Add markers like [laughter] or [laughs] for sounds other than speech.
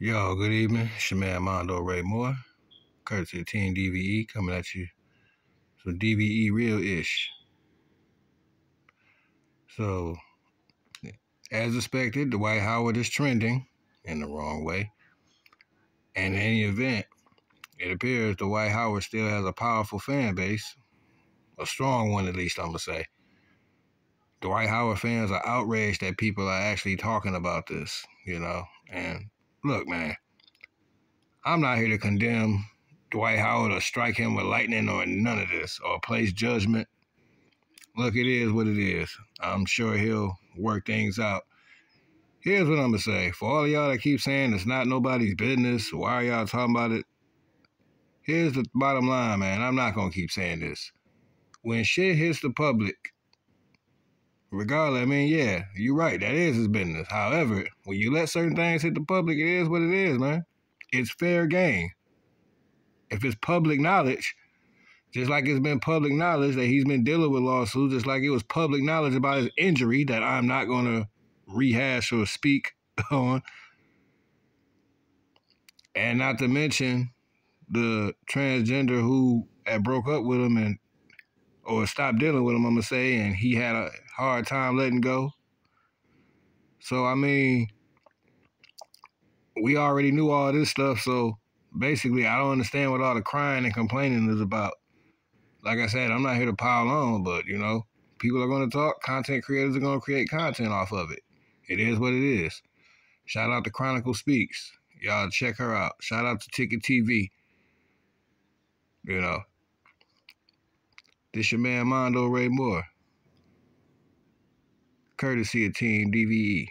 Yo, good evening. It's your man Mondoe Ray Moore, courtesy of Team DVE, coming at you. So DVE real ish. So, as expected, Dwight Howard is trending in the wrong way. And in any event, it appears the Dwight Howard still has a powerful fan base, a strong one at least, I'm gonna say. The Dwight Howard fans are outraged that people are actually talking about this, you know, and look, man, I'm not here to condemn Dwight Howard or strike him with lightning or none of this or place judgment. Look, it is what it is. I'm sure he'll work things out. Here's what I'm gonna say. For all y'all that keep saying it's not nobody's business, why are y'all talking about it? Here's the bottom line, man. I'm not gonna keep saying this. When shit hits the public, regardless, I mean, yeah, you're right. That is his business. However, when you let certain things hit the public, it is what it is, man. It's fair game. If it's public knowledge, just like it's been public knowledge that he's been dealing with lawsuits, just like it was public knowledge about his injury that I'm not going to rehash or speak [laughs] on. And not to mention the transgender who had broke up with him and or stop dealing with him, I'm gonna say, and he had a hard time letting go. So I mean, we already knew all this stuff, so basically I don't understand what all the crying and complaining is about. Like I said, I'm not here to pile on, but you know, people are gonna talk, content creators are gonna create content off of it. It is what it is. Shout out to Chronicle Speaks. Y'all check her out. Shout out to Ticket TV. You know. This your man Mondoe Ray Moore. Courtesy of Team DVE.